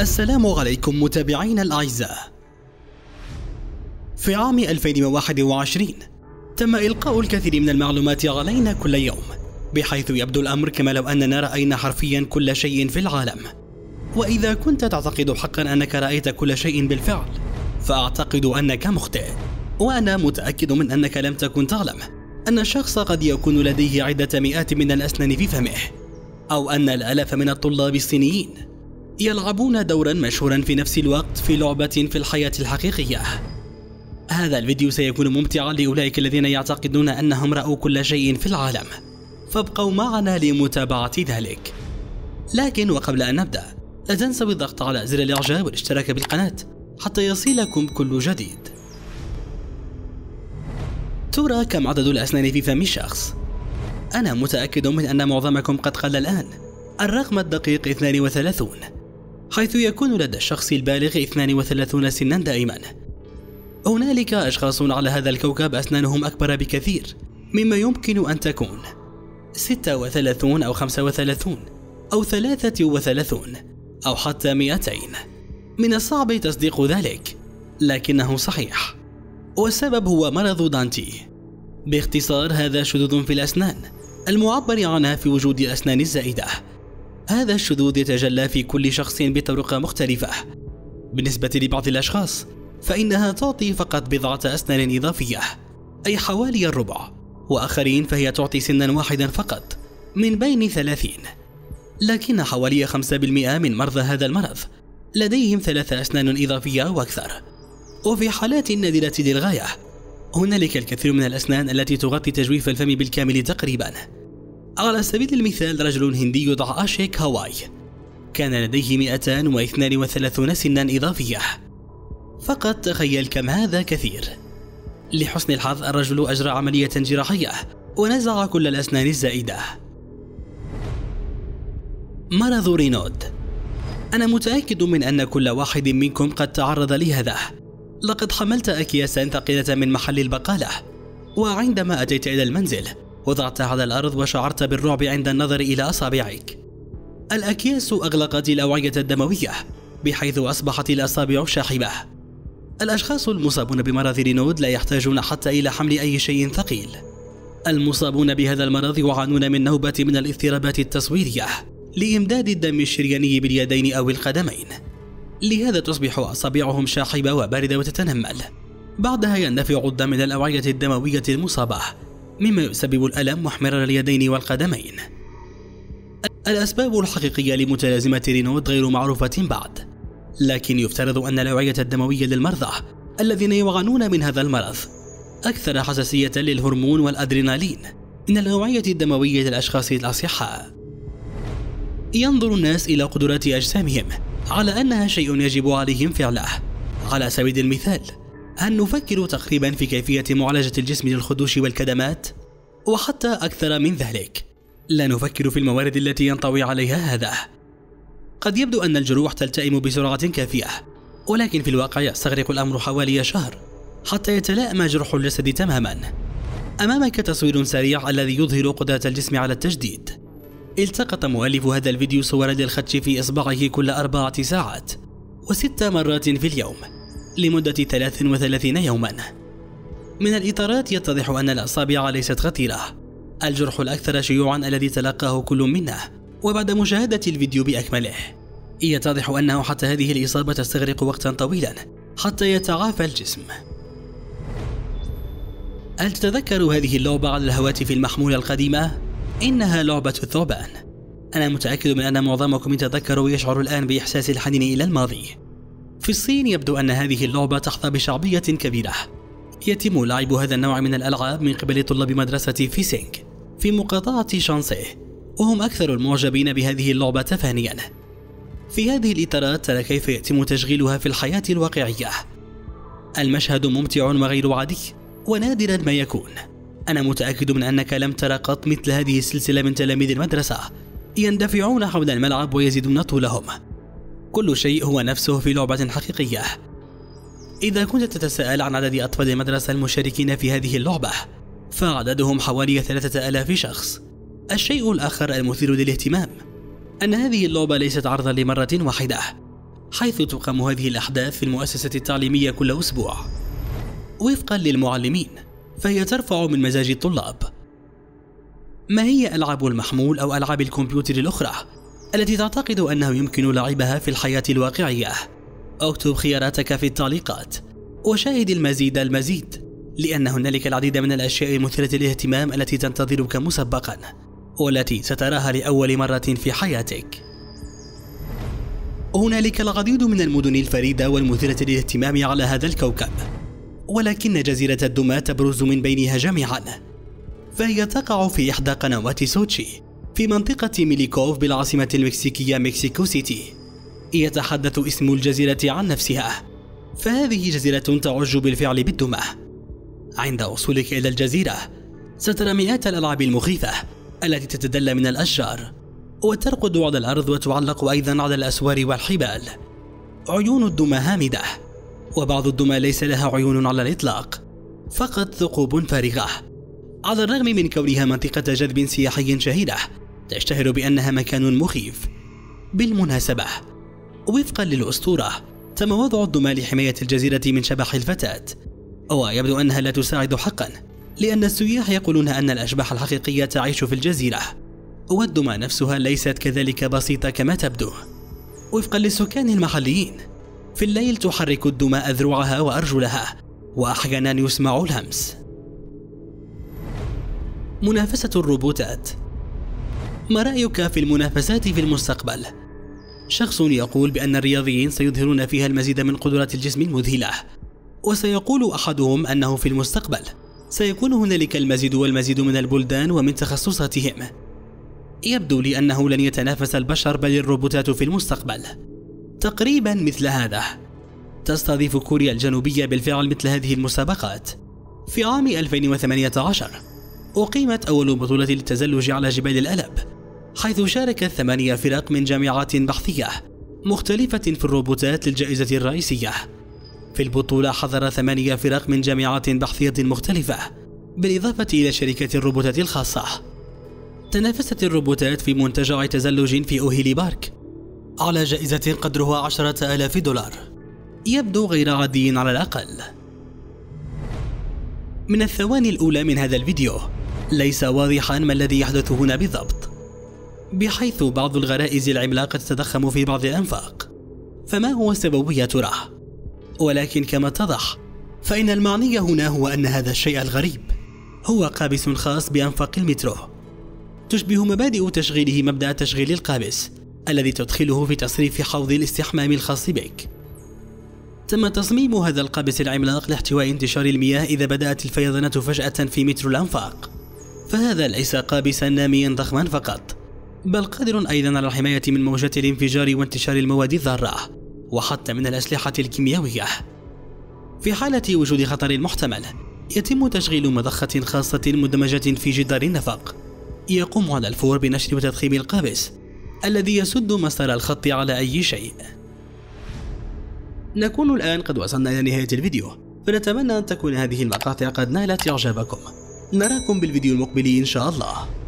السلام عليكم متابعينا الأعزاء. في عام 2021 تم إلقاء الكثير من المعلومات علينا كل يوم بحيث يبدو الأمر كما لو أننا رأينا حرفيا كل شيء في العالم. وإذا كنت تعتقد حقا أنك رأيت كل شيء بالفعل فأعتقد أنك مخطئ. وأنا متأكد من أنك لم تكن تعلم أن الشخص قد يكون لديه عدة مئات من الأسنان في فمه أو أن الآلاف من الطلاب الصينيين يلعبون دورا مشهورا في نفس الوقت في لعبة في الحياة الحقيقية. هذا الفيديو سيكون ممتعا لأولئك الذين يعتقدون أنهم رأوا كل شيء في العالم. فابقوا معنا لمتابعة ذلك. لكن وقبل أن نبدأ لا تنسوا الضغط على زر الإعجاب والاشتراك بالقناة حتى يصلكم كل جديد. ترى كم عدد الأسنان في فم الشخص؟ أنا متأكد من أن معظمكم قد قل الآن. الرقم الدقيق 32 حيث يكون لدى الشخص البالغ 32 سنا دائما. هنالك أشخاص على هذا الكوكب أسنانهم أكبر بكثير مما يمكن أن تكون 36 أو 35 أو 33 أو حتى 200 من الصعب تصديق ذلك لكنه صحيح. والسبب هو مرض دانتي. باختصار هذا شذوذ في الأسنان المعبر عنها في وجود الأسنان الزائدة. هذا الشذوذ يتجلى في كل شخص بطرق مختلفة. بالنسبة لبعض الأشخاص فإنها تعطي فقط بضعة أسنان إضافية أي حوالي الربع وآخرين فهي تعطي سنا واحدا فقط من بين ثلاثين. لكن حوالي 5% من مرضى هذا المرض لديهم ثلاث أسنان إضافية وأكثر وفي حالات نادرة للغاية هنالك الكثير من الأسنان التي تغطي تجويف الفم بالكامل تقريبا. على سبيل المثال رجل هندي يدعى أشيك هاواي. كان لديه 232 سنا إضافية. فقط تخيل كم هذا كثير. لحسن الحظ الرجل أجرى عملية جراحية ونزع كل الأسنان الزائدة. مرض رينود أنا متأكد من أن كل واحد منكم قد تعرض لهذا. لقد حملت أكياسا ثقيلة من محل البقالة وعندما أتيت إلى المنزل وضعتها على الأرض وشعرت بالرعب عند النظر إلى أصابعك. الأكياس أغلقت الأوعية الدموية بحيث أصبحت الأصابع شاحبة. الأشخاص المصابون بمرض رينود لا يحتاجون حتى إلى حمل أي شيء ثقيل. المصابون بهذا المرض يعانون من نوبة من الاضطرابات التصويرية لإمداد الدم الشرياني باليدين أو القدمين. لهذا تصبح أصابعهم شاحبة وباردة وتتنمل. بعدها يندفع الدم إلى الأوعية الدموية المصابة. مما يسبب الألم محمرر اليدين والقدمين. الأسباب الحقيقية لمتلازمة رينود غير معروفة بعد. لكن يفترض أن الأوعية الدموية للمرضى الذين يعانون من هذا المرض أكثر حساسية للهرمون والأدرينالين. من الأوعية الدموية للأشخاص الأصحاء ينظر الناس إلى قدرات أجسامهم على أنها شيء يجب عليهم فعله. على سبيل المثال هل نفكر تقريبا في كيفية معالجة الجسم للخدوش والكدمات؟ وحتى أكثر من ذلك. لا نفكر في الموارد التي ينطوي عليها هذا. قد يبدو أن الجروح تلتئم بسرعة كافية ولكن في الواقع يستغرق الأمر حوالي شهر حتى يتلائم جرح الجسد تماما. أمامك تصوير سريع الذي يظهر قدرة الجسم على التجديد. التقط مؤلف هذا الفيديو صور للخدش في إصبعه كل أربعة ساعات وست مرات في اليوم. لمدة 33 يوما. من الإطارات يتضح أن الأصابع ليست خطيرة الجرح الأكثر شيوعا الذي تلقاه كل منا وبعد مشاهدة الفيديو بأكمله. يتضح أنه حتى هذه الإصابة تستغرق وقتا طويلا حتى يتعافى الجسم. هل تتذكر هذه اللعبة على الهواتف المحمولة القديمة؟ إنها لعبة الثعبان. أنا متأكد من أن معظمكم يتذكر ويشعر الآن بإحساس الحنين إلى الماضي. في الصين يبدو أن هذه اللعبة تحظى بشعبية كبيرة. يتم لعب هذا النوع من الألعاب من قبل طلاب مدرسة فيسينغ في مقاطعة شانسيه وهم أكثر المعجبين بهذه اللعبة تفانيا في هذه الإطارات ترى كيف يتم تشغيلها في الحياة الواقعية. المشهد ممتع وغير عادي ونادرا ما يكون. أنا متأكد من أنك لم ترى قط مثل هذه السلسلة من تلاميذ المدرسة. يندفعون حول الملعب ويزيدون طولهم. كل شيء هو نفسه في لعبة حقيقية. إذا كنت تتساءل عن عدد أطفال المدرسة المشاركين في هذه اللعبة فعددهم حوالي ثلاثة ألاف شخص. الشيء الآخر المثير للاهتمام أن هذه اللعبة ليست عرضا لمرة واحدة حيث تقام هذه الأحداث في المؤسسة التعليمية كل أسبوع. وفقا للمعلمين فهي ترفع من مزاج الطلاب. ما هي ألعاب المحمول أو ألعاب الكمبيوتر الأخرى؟ التي تعتقد أنه يمكن لعبها في الحياة الواقعية؟ اكتب خياراتك في التعليقات وشاهد المزيد المزيد لأن هنالك العديد من الأشياء المثيرة للاهتمام التي تنتظرك مسبقا والتي ستراها لأول مرة في حياتك هنالك العديد من المدن الفريدة والمثيرة للاهتمام على هذا الكوكب ولكن جزيرة الدمى تبرز من بينها جميعا فهي تقع في إحدى قنوات سوتشي في منطقة ميليكوف بالعاصمة المكسيكية مكسيكو سيتي. يتحدث اسم الجزيرة عن نفسها. فهذه جزيرة تعج بالفعل بالدمى. عند وصولك إلى الجزيرة سترى مئات الألعاب المخيفة التي تتدلى من الأشجار وترقد على الأرض وتعلق أيضا على الأسوار والحبال. عيون الدمى هامدة وبعض الدمى ليس لها عيون على الإطلاق فقط ثقوب فارغة. على الرغم من كونها منطقة جذب سياحي شهيرة تشتهر بأنها مكان مخيف. بالمناسبة وفقا للأسطورة تم وضع الدمى لحماية الجزيرة من شبح الفتاة ويبدو أنها لا تساعد حقا لأن السياح يقولون أن الأشباح الحقيقية تعيش في الجزيرة والدمى نفسها ليست كذلك بسيطة كما تبدو. وفقا للسكان المحليين في الليل تحرك الدمى أذرعها وأرجلها وأحيانا يسمع الهمس. منافسة الروبوتات. ما رأيك في المنافسات في المستقبل؟ شخص يقول بأن الرياضيين سيظهرون فيها المزيد من قدرات الجسم المذهلة وسيقول أحدهم أنه في المستقبل سيكون هنالك المزيد والمزيد من البلدان ومن تخصصاتهم. يبدو لي أنه لن يتنافس البشر بل الروبوتات في المستقبل. تقريبا مثل هذا. تستضيف كوريا الجنوبية بالفعل مثل هذه المسابقات. في عام 2018 أقيمت أول بطولة للتزلج على جبال الألب. حيث شاركت ثمانية فرق من جامعات بحثية مختلفة في الروبوتات للجائزة الرئيسية. في البطولة حضر ثمانية فرق من جامعات بحثية مختلفة بالإضافة إلى شركة الروبوتات الخاصة. تنافست الروبوتات في منتجع تزلج في أوهيلي بارك على جائزة قدرها عشرة آلاف دولار. يبدو غير عادي على الأقل. من الثواني الأولى من هذا الفيديو ليس واضحا ما الذي يحدث هنا بالضبط. بحيث بعض الغرائز العملاقة تتضخم في بعض الأنفاق. فما هو السبب يا ترى؟ ولكن كما اتضح فإن المعني هنا هو أن هذا الشيء الغريب. هو قابس خاص بأنفاق المترو. تشبه مبادئ تشغيله مبدأ تشغيل القابس الذي تدخله في تصريف حوض الاستحمام الخاص بك. تم تصميم هذا القابس العملاق لاحتواء انتشار المياه إذا بدأت الفيضانات فجأة في مترو الأنفاق. فهذا ليس قابسا ناميا ضخما فقط. بل قادر أيضا على الحماية من موجات الانفجار وانتشار المواد الضارة وحتى من الأسلحة الكيميائية. في حالة وجود خطر محتمل يتم تشغيل مضخة خاصة مدمجة في جدار النفق يقوم على الفور بنشر وتضخيم القابس الذي يسد مسار الخط على أي شيء. نكون الآن قد وصلنا إلى نهاية الفيديو. فنتمنى أن تكون هذه المقاطع قد نالت إعجابكم. نراكم بالفيديو المقبل إن شاء الله.